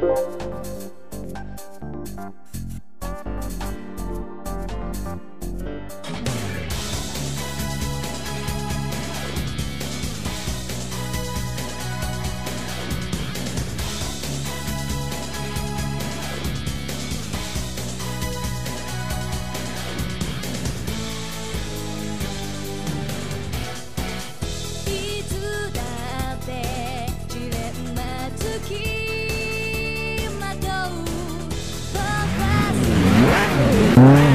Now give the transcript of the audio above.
Thank Wow.